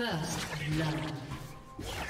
First blood.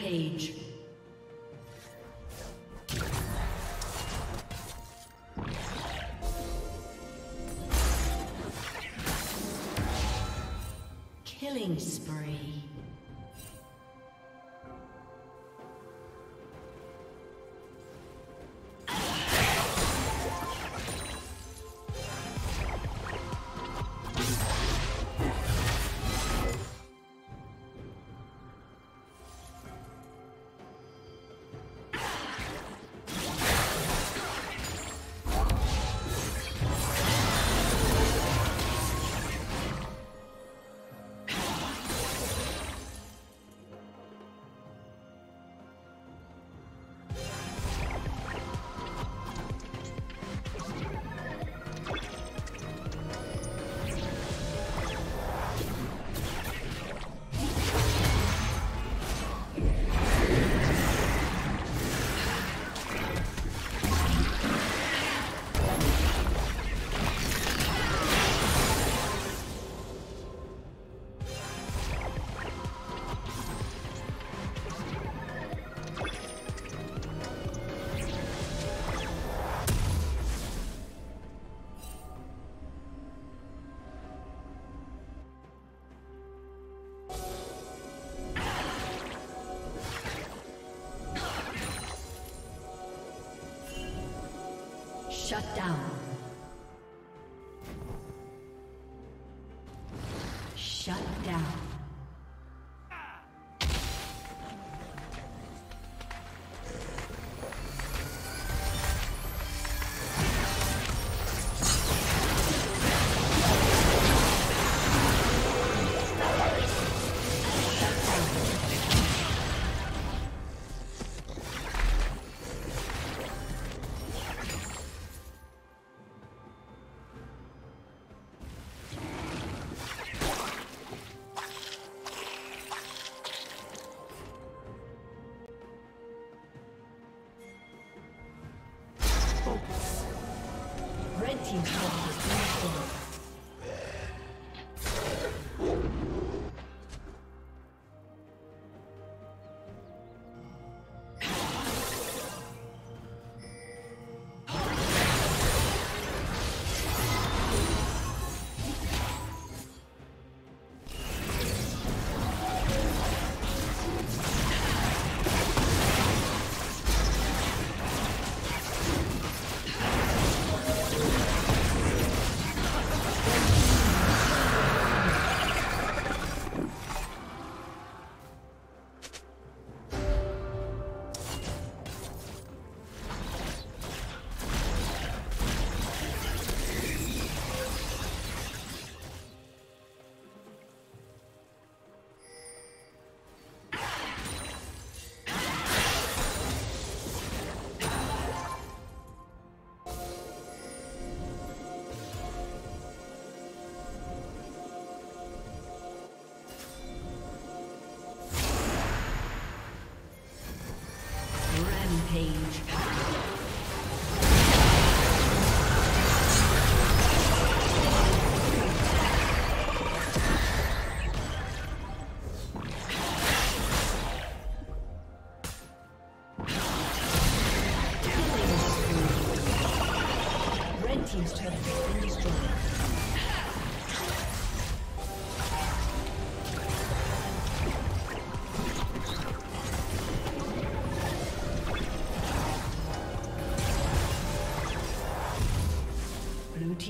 Rampage. Shut down.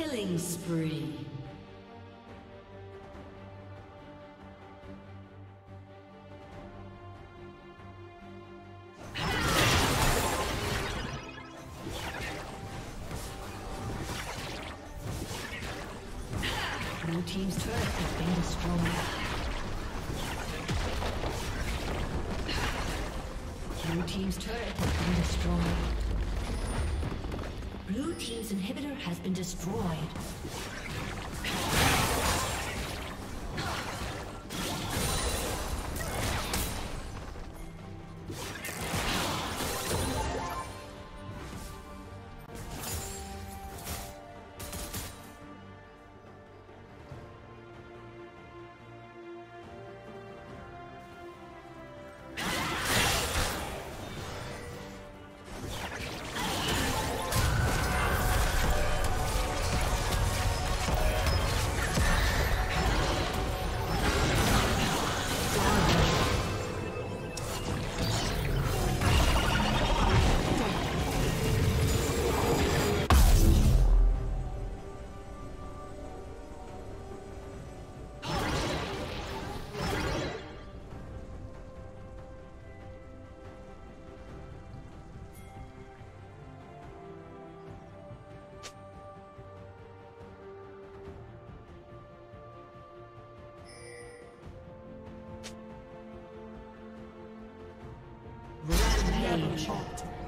Killing spree. Been destroyed. Shot.